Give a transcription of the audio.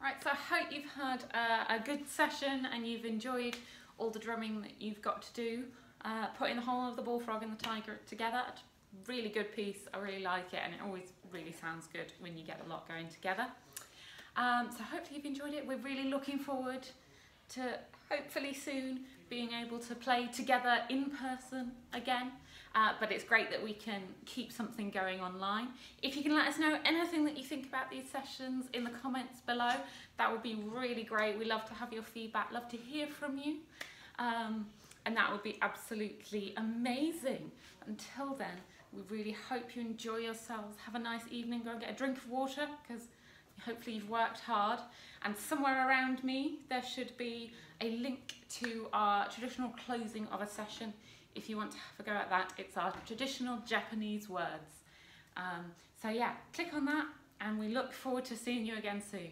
Right, so I hope you've had a, a good session and you've enjoyed all the drumming that you've got to do. Uh, putting the whole of the bullfrog and the tiger together, really good piece. I really like it and it always really sounds good when you get a lot going together. Um, so hopefully you've enjoyed it. We're really looking forward to hopefully soon being able to play together in person again. Uh, but it's great that we can keep something going online. If you can let us know anything that you think about these sessions in the comments below, that would be really great. We love to have your feedback, love to hear from you. Um, and that would be absolutely amazing. Until then, we really hope you enjoy yourselves. Have a nice evening. Go and get a drink of water because hopefully you've worked hard. And somewhere around me, there should be a link to our traditional closing of a session if you want to have a go at that, it's our traditional Japanese words. Um, so yeah, click on that and we look forward to seeing you again soon.